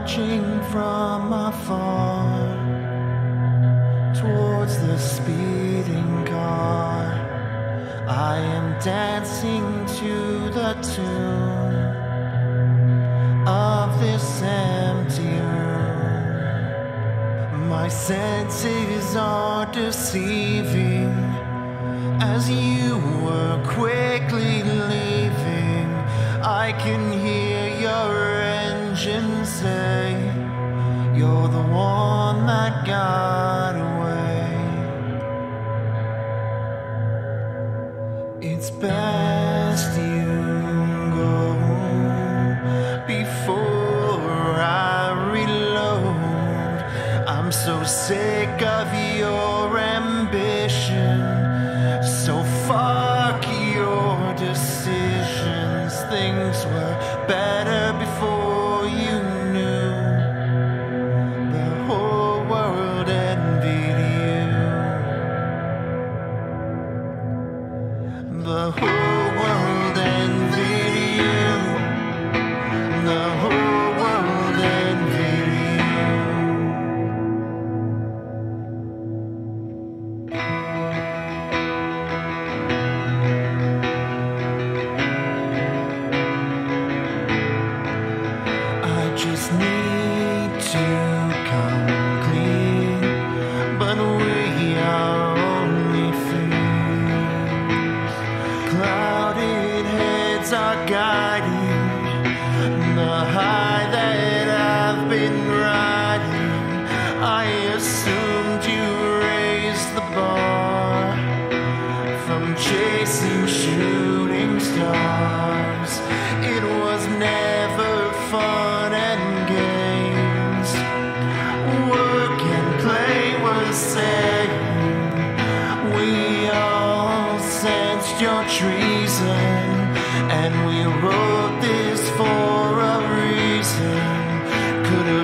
Watching from afar towards the speeding car. I am dancing to the tune of this empty room. My senses are deceiving as you were quickly leaving. I can hear your engine say, You're the one that got away. It's best you go before I reload. I'm so sick of your ambition. So fuck your decisions. Things were Whole guiding the high that I've been riding. I assumed you raised the bar from chasing shooting stars. It was never fun and games. Work and play were we all sensed your treason, and we wrote this for a reason. Could